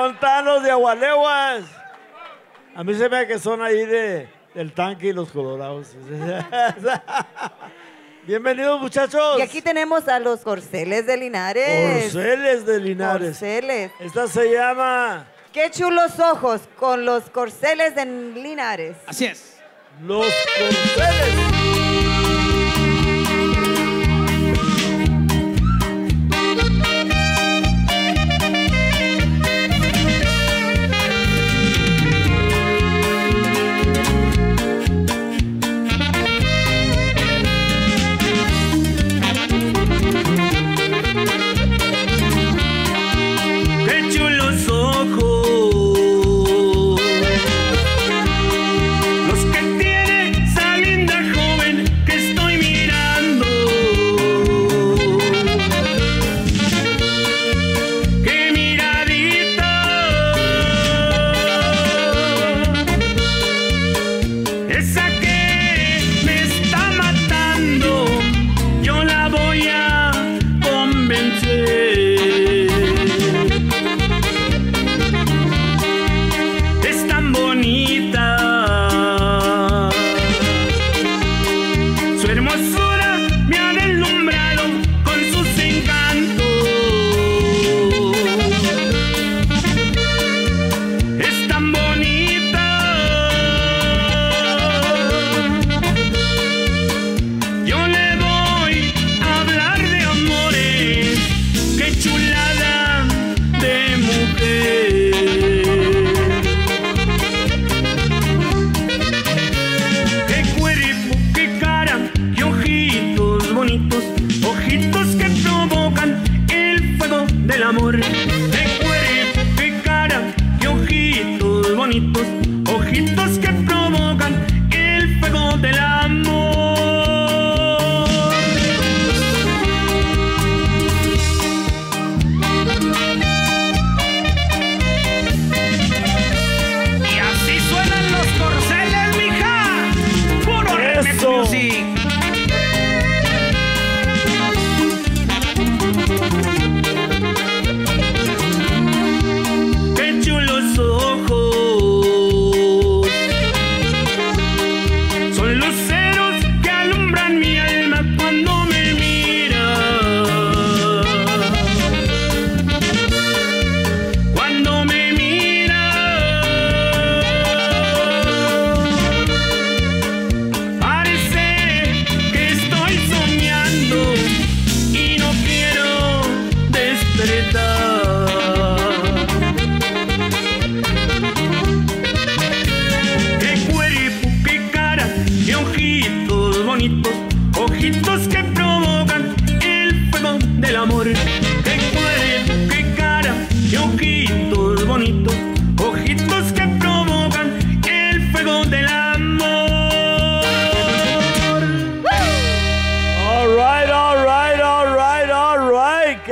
Agualeguas, compa. Ontanos de Agualeguas. A mí se me da que son ahí de, del tanque y los colorados. Bienvenidos, muchachos. Y aquí tenemos a los corceles de Linares. Corceles de Linares. Corceles. Esta se llama Qué chulos ojos con los corceles de Linares. Así es. Los Corceles.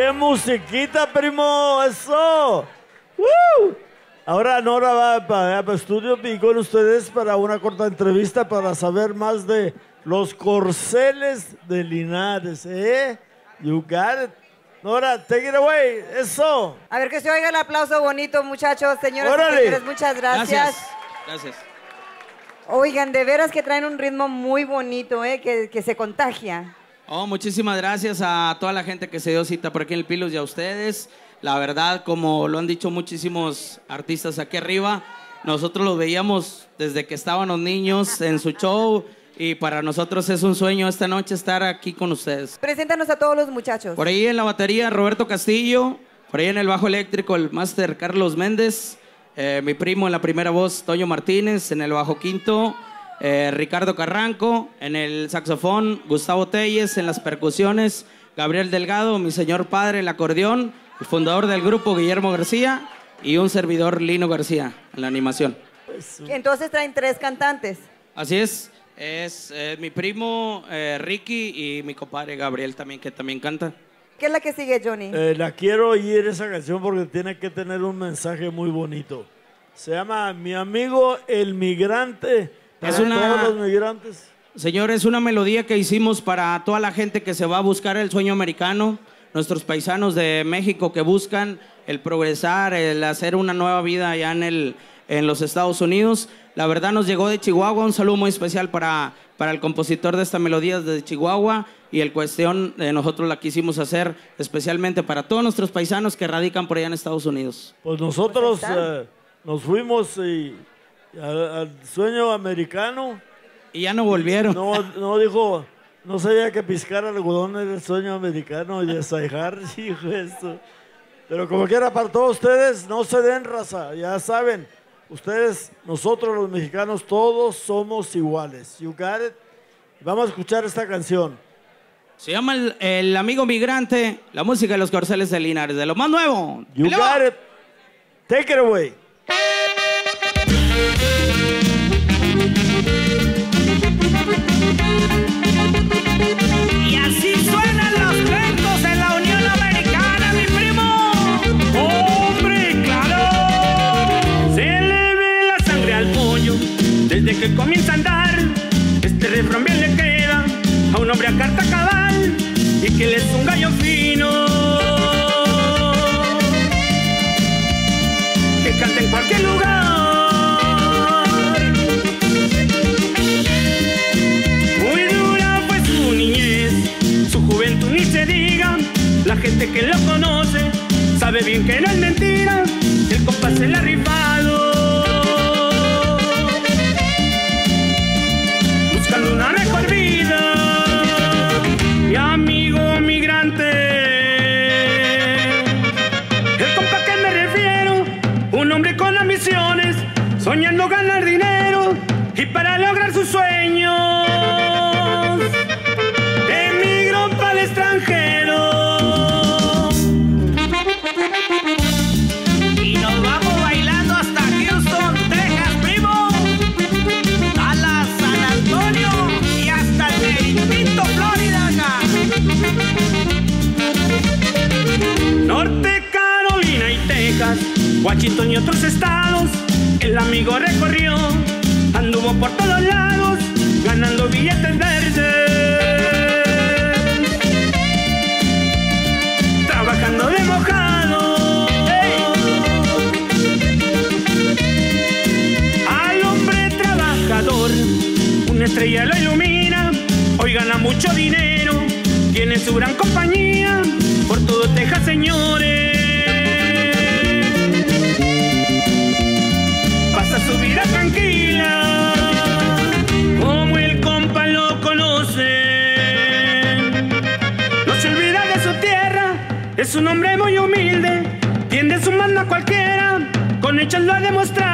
¡Qué musiquita, primo! ¡Eso! ¡Woo! Ahora Nora va para el estudio y con ustedes para una corta entrevista para saber más de los corceles de Linares, ¿eh? You got it. Nora, take it away. ¡Eso! A ver que se oiga el aplauso bonito, muchachos, señoras Órale. y señores. Muchas gracias. Gracias. Gracias. Oigan, de veras que traen un ritmo muy bonito, ¿eh? Que, que se contagia. Oh, muchísimas gracias a toda la gente que se dio cita por aquí en el Pilos y a ustedes. La verdad, como lo han dicho muchísimos artistas aquí arriba, nosotros los veíamos desde que estaban los niños en su show y para nosotros es un sueño esta noche estar aquí con ustedes. Preséntanos a todos los muchachos. Por ahí en la batería Roberto Castillo, por ahí en el bajo eléctrico el máster Carlos Méndez, eh, mi primo en la primera voz Toño Martínez, en el bajo quinto eh, Ricardo Carranco, en el saxofón Gustavo Telles, en las percusiones Gabriel Delgado, mi señor padre el acordeón, el fundador del grupo Guillermo García y un servidor Lino García en la animación. Entonces traen tres cantantes. Así es, es eh, mi primo eh, Ricky y mi compadre Gabriel también, que también canta. ¿Qué es la que sigue, Johnny? Eh, la quiero oír esa canción porque tiene que tener un mensaje muy bonito. Se llama Mi amigo el migrante. Para Es una- todos los migrantes. Señor, es una melodía que hicimos para toda la gente que se va a buscar el sueño americano, nuestros paisanos de México que buscan el progresar, el hacer una nueva vida allá en, el, en los Estados Unidos. La verdad nos llegó de Chihuahua, un saludo muy especial para, para el compositor de esta melodía de Chihuahua y el cuestión eh, nosotros la quisimos hacer especialmente para todos nuestros paisanos que radican por allá en Estados Unidos. Pues nosotros Pues eh, nos fuimos y, al, al sueño americano. Y ya no volvieron. No, no dijo, no sabía que piscar algodón era el sueño americano y desaijar, hijo esto. Pero como quiera para todos ustedes, no se den raza, ya saben, ustedes, nosotros los mexicanos, todos somos iguales. You got it? Vamos a escuchar esta canción. Se llama el, el Amigo Migrante, la música de los corceles de Linares, de lo más nuevo. You got it. Take it away. Que comienza a andar. Este refrán bien le queda a un hombre a carta cabal y que él es un gallo fino. Que canta en cualquier lugar. Muy dura fue su niñez, su juventud ni se diga. La gente que lo conoce sabe bien que no es Washington y otros estados, el amigo recorrió, anduvo por todos lados, ganando billetes verdes. Trabajando de mojado. Al hombre trabajador, una estrella lo ilumina, hoy gana mucho dinero, tiene su gran compañía, por todo Texas, señores. Hechos lo ha demostrado.